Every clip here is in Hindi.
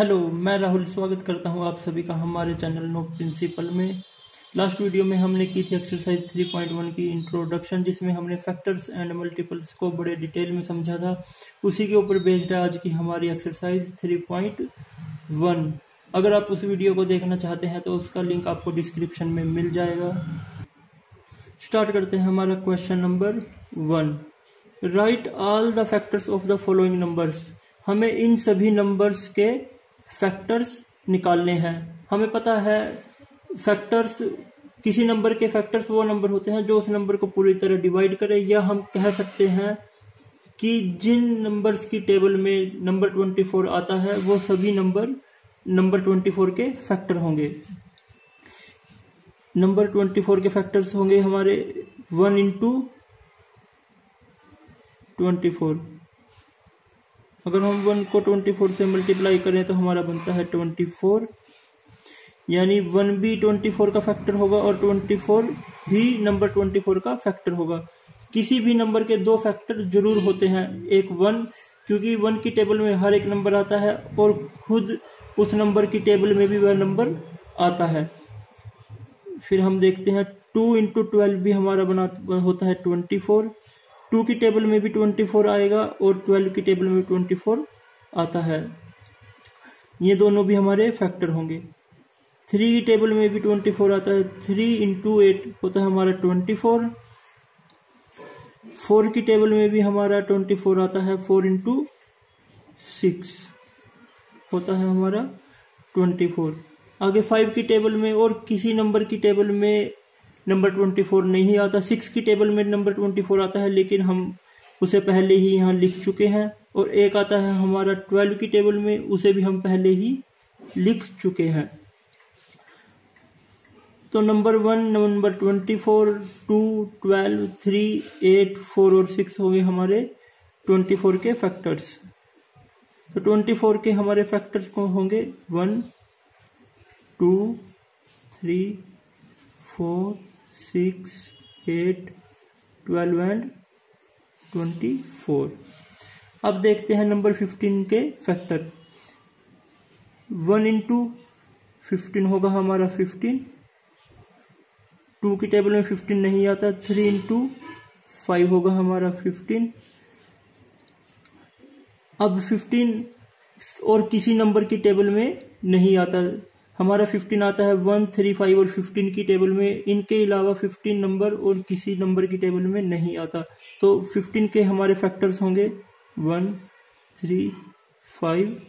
हेलो, मैं राहुल स्वागत करता हूँ आप सभी का हमारे चैनल नो प्रिंसिपल में। लास्ट वीडियो में हमने की थी एक्सरसाइज 3.1 की इंट्रोडक्शन जिसमें हमने फैक्टर्स एंड मल्टीपल्स को बड़े डिटेल में समझा था। उसी के ऊपर बेस्ड है आज की हमारी एक्सरसाइज 3.1 अगर आप उस वीडियो को देखना चाहते हैं तो उसका लिंक आपको डिस्क्रिप्शन में मिल जाएगा। स्टार्ट करते हैं हमारा question number one write all the factors of the following numbers हमें इन सभी नंबर्स के फैक्टर्स निकालने हैं। हमें पता है फैक्टर्स किसी नंबर के फैक्टर्स वो नंबर होते हैं जो उस नंबर को पूरी तरह डिवाइड करे, या हम कह सकते हैं कि जिन नंबर्स की टेबल में नंबर 24 आता है, वो सभी नंबर नंबर 24 के फैक्टर होंगे। नंबर 24 के फैक्टर्स होंगे हमारे वन इंटू ट्वेंटी फोर अगर हम वन को ट्वेंटी फोर से मल्टीप्लाई करें तो हमारा बनता है ट्वेंटी फोर। यानी वन भी ट्वेंटी फोर का फैक्टर होगा और ट्वेंटी फोर भी नंबर ट्वेंटी फोर का फैक्टर होगा। किसी भी नंबर के दो फैक्टर ज़रूर होते हैं। एक वन, क्योंकि वन की टेबल में हर एक नंबर आता है और खुद उस नंबर की टेबल में भी वह नंबर आता है। फिर हम देखते हैं टू इंटू ट्वेल्व भी हमारा बना, होता है ट्वेंटी फोर। टू की टेबल में भी ट्वेंटी फोर आएगा और ट्वेल्व की टेबल में ट्वेंटी फोर आता है। ये दोनों भी हमारे फैक्टर होंगे। थ्री की टेबल में भी ट्वेंटी फोर आता है। थ्री इंटू एट होता है हमारा ट्वेंटी फोर। फोर की टेबल में भी हमारा ट्वेंटी फोर आता है। फोर इंटू सिक्स होता है हमारा ट्वेंटी फोर। आगे फाइव की टेबल में और किसी नंबर की टेबल में नंबर ट्वेंटी फोर नहीं आता। सिक्स की टेबल में नंबर ट्वेंटी फोर आता है, लेकिन हम उसे पहले ही यहाँ लिख चुके हैं। और एक आता है हमारा ट्वेल्व की टेबल में, उसे भी हम पहले ही लिख चुके हैं। तो number one, number twenty four, two, twelve, three, eight, four और सिक्स हो गए हमारे ट्वेंटी फोर के फैक्टर्स तो ट्वेंटी फोर के हमारे फैक्टर्स कौन होंगे? One, two, three, four six, eight, twelve and twenty four. अब देखते हैं नंबर फिफ्टीन के फैक्टर। वन इंटू फिफ्टीन होगा हमारा फिफ्टीन टू की टेबल में फिफ्टीन नहीं आता थ्री इंटू फाइव होगा हमारा फिफ्टीन अब फिफ्टीन और किसी नंबर की टेबल में नहीं आता हमारा फिफ्टीन आता है वन थ्री फाइव और फिफ्टीन की टेबल में। इनके अलावा फिफ्टीन नंबर और किसी नंबर की टेबल में नहीं आता। तो फिफ्टीन के हमारे फैक्टर्स होंगे। One three five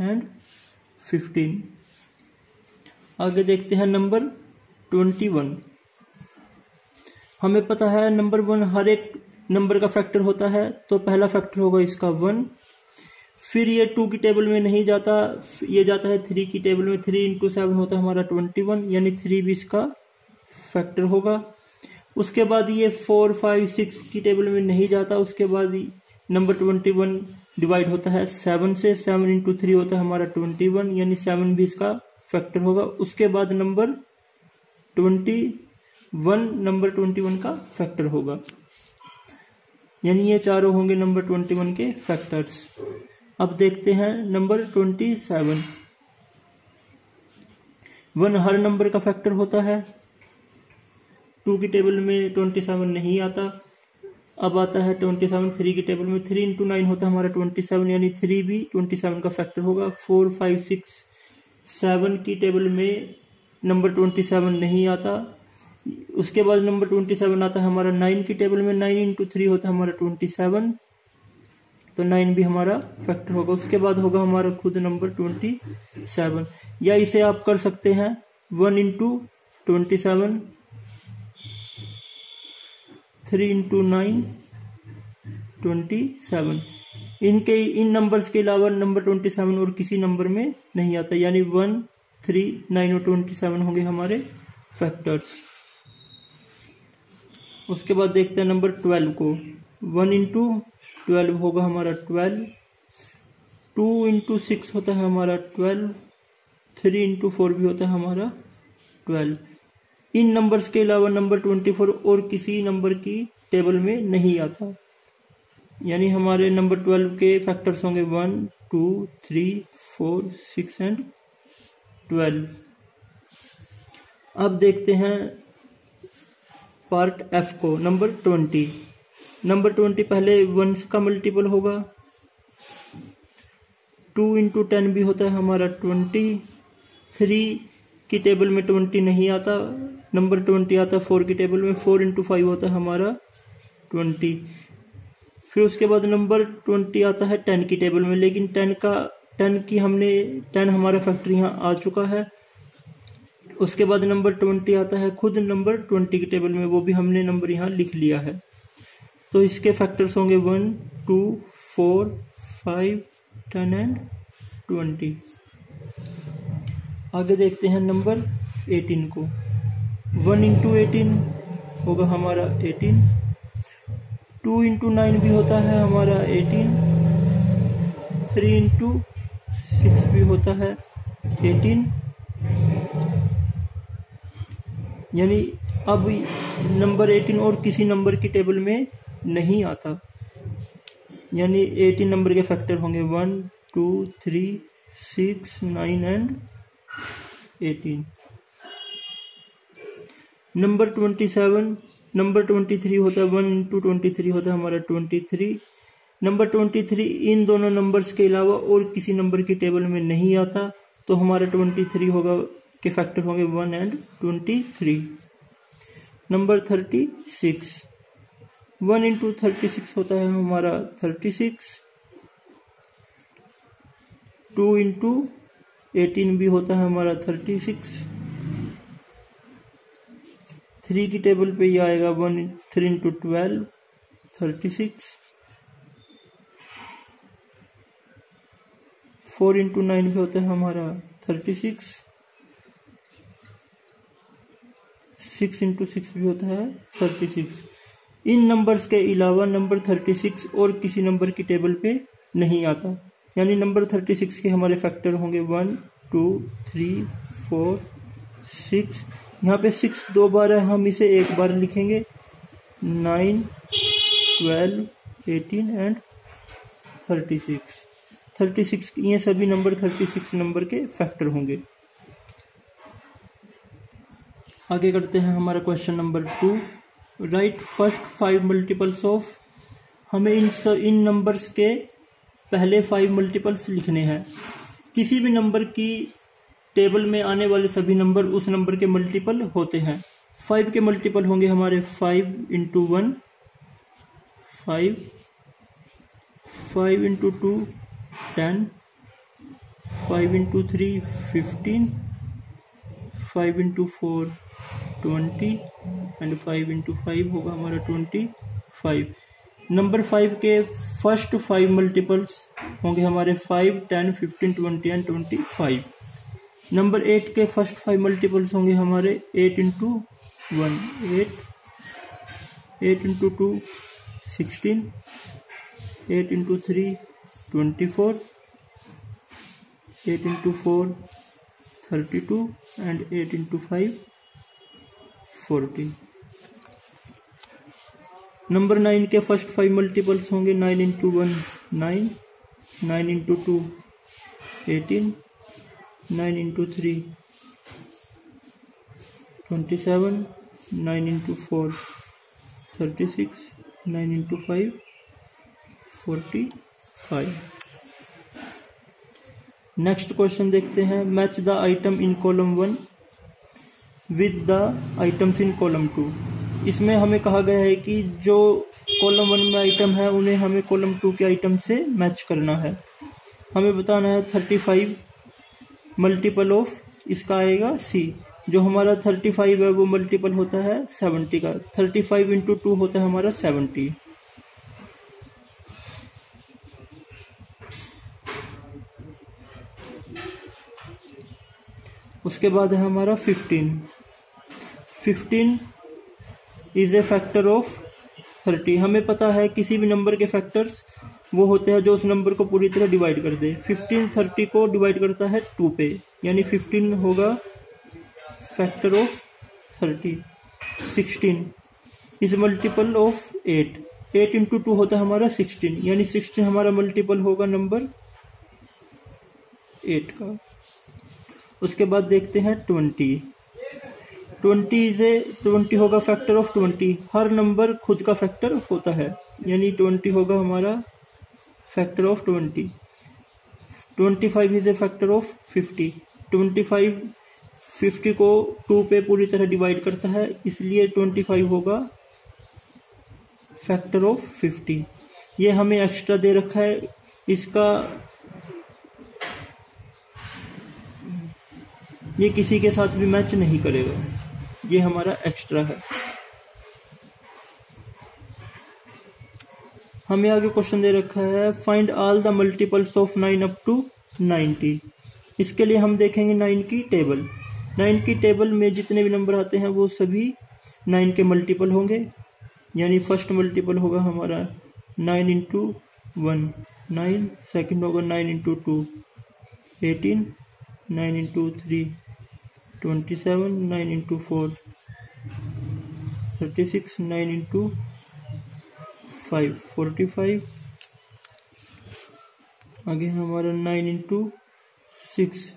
and fifteen आगे देखते हैं नंबर ट्वेंटी वन हमें पता है नंबर वन हर एक नंबर का फैक्टर होता है। तो पहला फैक्टर होगा इसका वन फिर ये टू की टेबल में नहीं जाता, ये जाता है थ्री की टेबल में थ्री इंटू सेवन होता है हमारा ट्वेंटी वन यानी थ्री भी इसका फैक्टर होगा। उसके बाद ये फोर फाइव सिक्स की टेबल में नहीं जाता, उसके बाद नंबर ट्वेंटी वन डिवाइड होता है सेवन से सेवन इंटू थ्री होता है हमारा ट्वेंटी वन यानी सेवन भी इसका फैक्टर होगा। उसके बाद number twenty one number twenty one का फैक्टर होगा। यानी ये चारों होंगे नंबर ट्वेंटी वन के फैक्टर्स अब देखते हैं नंबर ट्वेंटी सेवन वन हर नंबर का फैक्टर होता है। टू की टेबल में ट्वेंटी सेवन नहीं आता। अब आता है ट्वेंटी सेवन थ्री की टेबल में थ्री इंटू नाइन होता है हमारा ट्वेंटी सेवन यानी थ्री भी ट्वेंटी सेवन का फैक्टर होगा। फोर फाइव सिक्स सेवन की टेबल में नंबर ट्वेंटी सेवन नहीं आता। उसके बाद नंबर ट्वेंटी सेवन आता है हमारा नाइन की टेबल में नाइन इंटू थ्री होता है हमारा ट्वेंटी सेवन तो नाइन भी हमारा फैक्टर होगा। उसके बाद होगा हमारा खुद नंबर ट्वेंटी सेवन या इसे आप कर सकते हैं one into twenty seven three into nine twenty seven इनके, इन नंबर्स के अलावा नंबर ट्वेंटी सेवन और किसी नंबर में नहीं आता। यानी वन थ्री नाइन और ट्वेंटी सेवन होंगे हमारे फैक्टर्स उसके बाद देखते हैं नंबर ट्वेल्व को। वन इंटू ट्वेल्व होगा हमारा ट्वेल्व। टू इंटू सिक्स होता है हमारा ट्वेल्व। थ्री इंटू फोर भी होता है हमारा ट्वेल्व। इन नंबर्स के अलावा नंबर ट्वेंटी फोर और किसी नंबर की टेबल में नहीं आता। यानी हमारे नंबर ट्वेल्व के फैक्टर्स होंगे one two three four six and twelve अब देखते हैं पार्ट एफ़ को नंबर ट्वेंटी नंबर ट्वेंटी पहले वन का मल्टीपल होगा। टू इंटू टेन भी होता है हमारा ट्वेंटी। थ्री की टेबल में ट्वेंटी नहीं आता। नंबर ट्वेंटी आता है फोर की टेबल में। फोर इंटू फाइव होता है हमारा ट्वेंटी। फिर उसके बाद नंबर ट्वेंटी आता है टेन की टेबल में। लेकिन टेन का, टेन की हमने, टेन हमारा फैक्ट्री यहाँ आ चुका है। उसके बाद नंबर ट्वेंटी आता है। खुद नंबर ट्वेंटी की टेबल में वो भी हमने नंबर यहाँ लिख लिया है। तो इसके फैक्टर्स होंगे one two four five ten and twenty आगे देखते हैं नंबर 18 को. वन इंटू एटीन होगा हमारा 18 टू इंटू नाइन भी होता है हमारा 18 थ्री इंटू सिक्स भी होता है 18 यानी अब नंबर 18 और किसी नंबर की टेबल में नहीं आता। यानी 18 नंबर के फैक्टर होंगे one two three six nine and eighteen number twenty seven number twenty three होता है वन इंटू ट्वेंटी थ्री होता है हमारा twenty three number twenty three इन दोनों नंबर्स के अलावा और किसी नंबर की टेबल में नहीं आता तो हमारा ट्वेंटी थ्री होगा, के फैक्टर होंगे one and twenty three number thirty six one into thirty six होता है हमारा thirty six two into eighteen भी होता है हमारा थर्टी सिक्स थ्री की टेबल पे ये आएगा one three into twelve thirty six four into nine भी होता है हमारा thirty six six into six भी होता है थर्टी सिक्स इन नंबर्स के अलावा नंबर थर्टी सिक्स और किसी नंबर की टेबल पे नहीं आता। यानी नंबर थर्टी सिक्स के हमारे फैक्टर होंगे one two three four six यहाँ पे सिक्स दो बार है, हम इसे एक बार लिखेंगे। Nine twelve eighteen and thirty six thirty six ये सभी नंबर थर्टी सिक्स नंबर के फैक्टर होंगे। आगे करते हैं हमारा question number two write first five multiples of हमें इन स, इन नंबर्स के पहले फाइव मल्टीपल्स लिखने हैं। किसी भी नंबर की टेबल में आने वाले सभी नंबर उस नंबर के मल्टीपल होते हैं। फाइव के मल्टीपल होंगे हमारे five into one five five into two ten five into three fifteen five into four twenty and five into five होगा हमारा ट्वेंटी फाइव नंबर फाइव के फ़र्स्ट फाइव मल्टीपल्स होंगे हमारे five ten fifteen twenty and twenty five number eight के फ़र्स्ट फाइव मल्टीपल्स होंगे हमारे eight into one eight eight into two sixteen eight into three twenty four eight into four thirty two and eight into five forty number nine के फ़र्स्ट फाइव मल्टीपल्स होंगे nine into one nine nine into two eighteen nine into three twenty seven nine into four thirty six nine into five forty five next question देखते हैं match the item in column one with the items in column two इसमें हमें कहा गया है कि जो कॉलम वन में आइटम है, उन्हें हमें कॉलम टू के आइटम से मैच करना है। हमें बताना है थर्टी फाइव मल्टीपल ऑफ़ इसका आएगा सी जो हमारा थर्टी फाइव है, वो मल्टीपल होता है सेवेंटी का। थर्टी फाइव इंटू टू होता है हमारा सेवेंटी उसके बाद है हमारा fifteen fifteen is a factor of thirty हमें पता है किसी भी नंबर के फैक्टर्स वो होते हैं जो उस नंबर को पूरी तरह डिवाइड कर दे. फिफ्टीन थर्टी को डिवाइड करता है टू पे. यानी फिफ्टीन होगा factor of thirty sixteen is multiple of eight eight into two होता है हमारा सिक्सटीन यानी सिक्सटीन हमारा मल्टीपल होगा नंबर एट का. उसके बाद देखते हैं twenty. Twenty is a twenty होगा फैक्टर ऑफ़ ट्वेंटी। हर नंबर खुद का फैक्टर होता है। यानी ट्वेंटी होगा हमारा factor of twenty. Twenty five is a factor of fifty twenty five fifty को टू पे पूरी तरह डिवाइड करता है, इसलिए ट्वेंटी फाइव होगा फैक्टर ऑफ़ फिफ्टी ये हमें एक्स्ट्रा दे रखा है। इसका ये किसी के साथ भी मैच नहीं करेगा। ये हमारा एक्स्ट्रा है। हमें आगे क्वेश्चन दे रखा है find all the multiples of nine up to ninety इसके लिए हम देखेंगे नाइन की टेबल नाइन की टेबल में जितने भी नंबर आते हैं, वो सभी नाइन के मल्टीपल होंगे। यानी फ़र्स्ट मल्टीपल होगा हमारा nine into one nine second होगा nine into two eighteen nine into three, twenty seven, nine into four, thirty six, nine into five, forty five. आगे हमारा nine into six,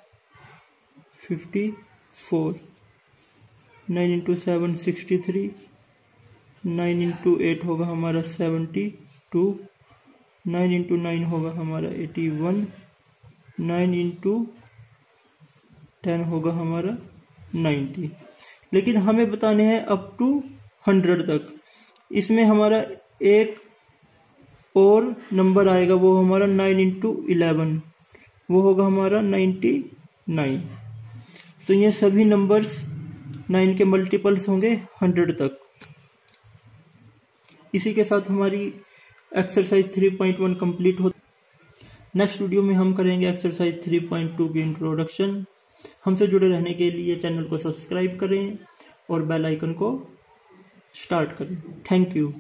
fifty four, nine into seven, sixty three, nine into eight होगा हमारा seventy two, nine into nine होगा हमारा eighty one, nine into ten होगा हमारा नाइन्टी। लेकिन हमें बताने हैं अप टू हंड्रेड तक। इसमें हमारा एक और नंबर आएगा, वो हमारा नाइन इंटू इलेवन वो होगा हमारा नाइन्टी नाइन तो ये सभी नंबर्स नाइन के मल्टीपल्स होंगे हंड्रेड तक। इसी के साथ हमारी exercise three point one complete हो नेक्स्ट वीडियो में हम करेंगे एक्सरसाइज थ्री पॉइंट टू की इंट्रोडक्शन हमसे जुड़े रहने के लिए चैनल को सब्सक्राइब करें और बेल आइकन को स्टार्ट करें। Thank you.